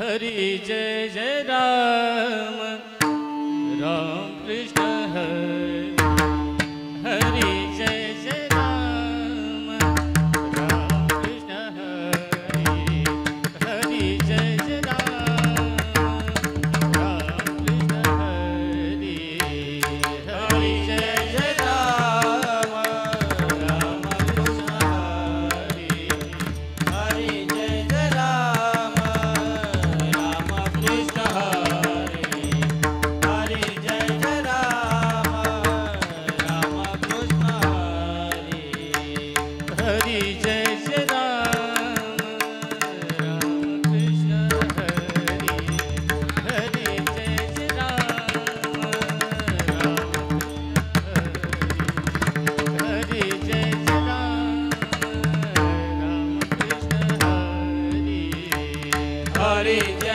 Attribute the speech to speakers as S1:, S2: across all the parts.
S1: हरि जय जय राम राम कृष्ण हरे।
S2: Hare Jai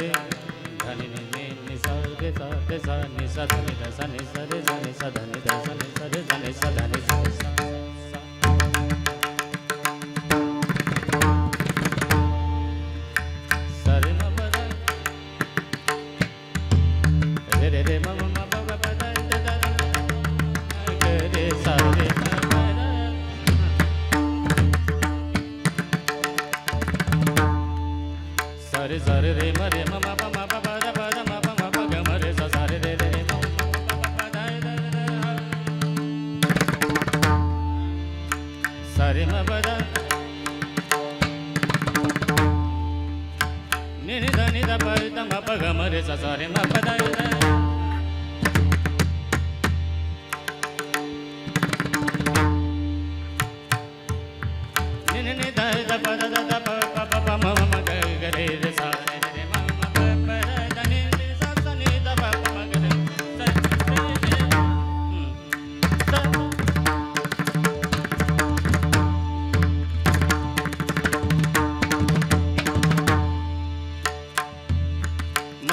S1: re dha ni ni ni sa re sa re sa ni sa ni sa ni sa re sa ni sa dha ni dha sa ni sa re sa ni sa dha ni sa Zazarena Padaya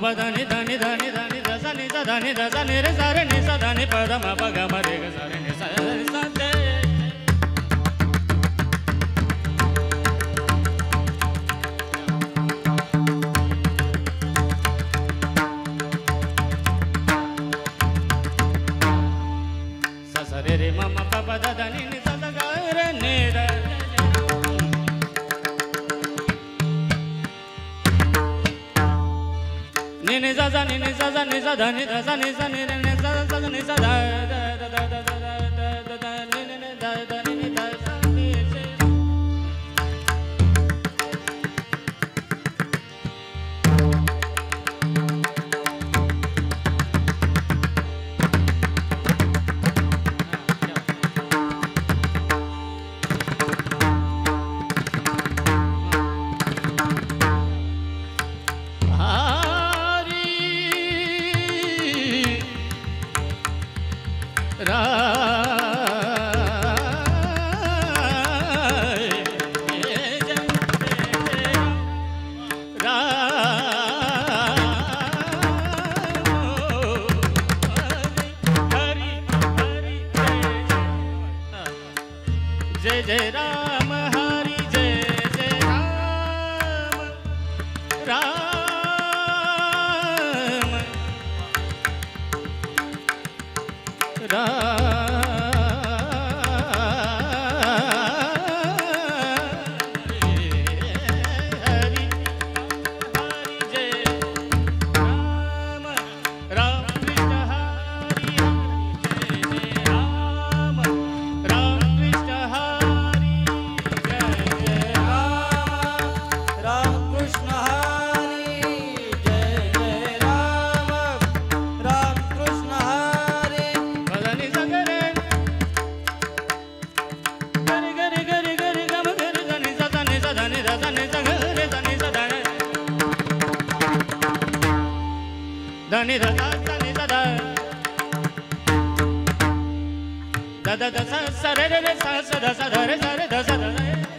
S1: Abadani dani dani dani dasani dani dasani re sarani sadani padam abagam re sarani sarani sade. Sasare re mama papa dani. sa da ni da ni da ni da ni da da da da da धनी धदा धनी धदा। ददा दसा सरे रे सा सदा सदा रे सा रे दसा